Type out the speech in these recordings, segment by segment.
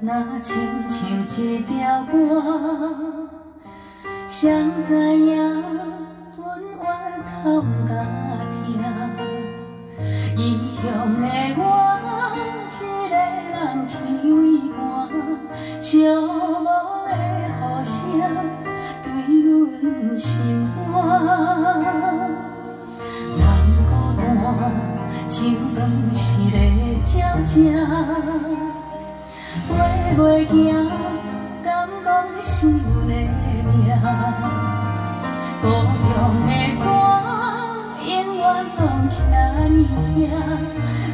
雨声，若亲像一条歌，谁知影阮怨透甲听？异乡的我，一个人天为寒，寂寞的雨声对阮心寒。人孤单，像饭是个鸟食。飞袂行，敢讲是阮的命？故乡的山，永远拢徛在遐。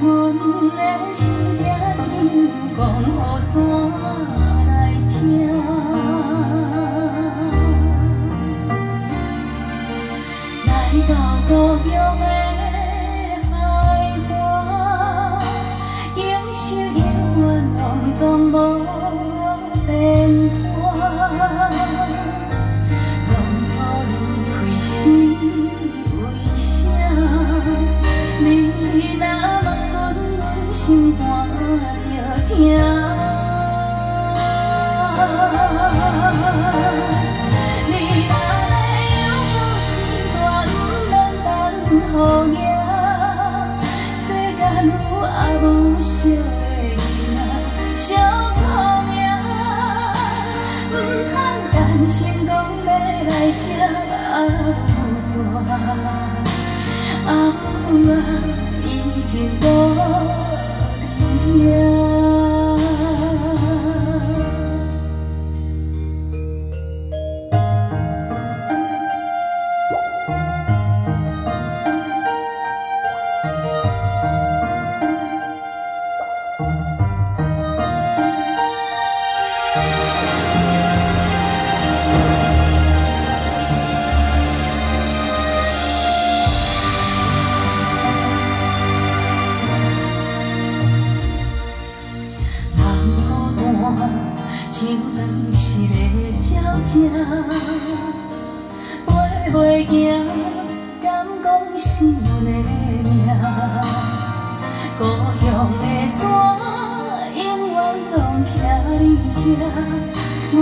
阮的心情只有讲予山来听。你若要有心肝，不免等好命。世间有也无惜的心讲要来吃阿母大，阿母啊已经无。像当时的鸟只，飞袂行，敢讲是阮的命？故乡的山，永远拢徛你遐，阮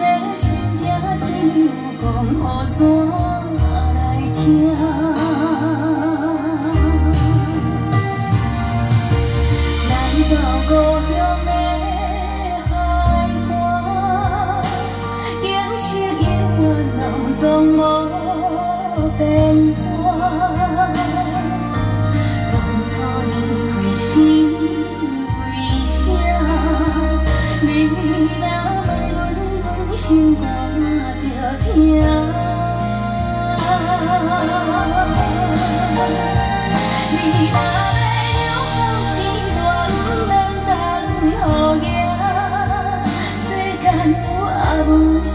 的心只只有讲予山总无变化，当初离开时为啥？你若问阮，阮心肝着疼。你若要有好时段，不免等好行。世间有也无惜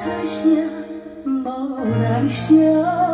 出声无人声。